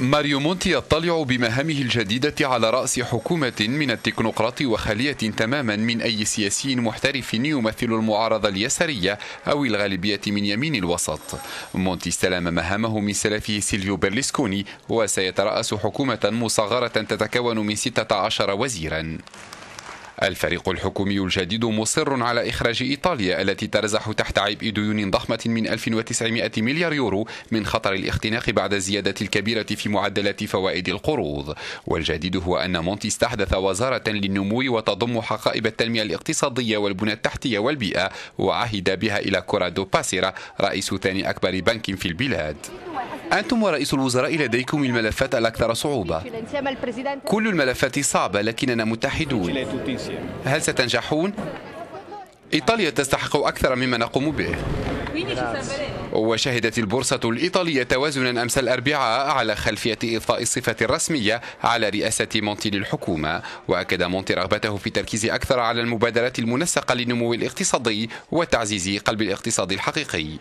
ماريو مونتي يطلع بمهامه الجديدة على رأس حكومة من التكنوقراط وخالية تماما من أي سياسي محترف يمثل المعارضة اليسارية أو الغالبية من يمين الوسط. مونتي استلم مهامه من سلفه سيلفيو بيرلسكوني وسيترأس حكومة مصغرة تتكون من 16 وزيرا. الفريق الحكومي الجديد مصر على إخراج إيطاليا التي ترزح تحت عبء ديون ضخمة من 1900 مليار يورو من خطر الاختناق بعد الزيادة الكبيرة في معدلات فوائد القروض. والجديد هو أن مونتي استحدث وزارة للنمو وتضم حقائب التنمية الاقتصادية والبنى التحتية والبيئة وعهد بها إلى كورادو باسيرا رئيس ثاني أكبر بنك في البلاد. أنتم ورئيس الوزراء لديكم الملفات الأكثر صعوبة. كل الملفات صعبة لكننا متحدون. هل ستنجحون؟ إيطاليا تستحق أكثر مما نقوم به. وشهدت البورصة الإيطالية توازنا أمس الأربعاء على خلفية إضفاء الصفة الرسمية على رئاسة مونتي للحكومة وأكد مونتي رغبته في التركيز أكثر على المبادرات المنسقة للنمو الاقتصادي وتعزيز قلب الاقتصاد الحقيقي.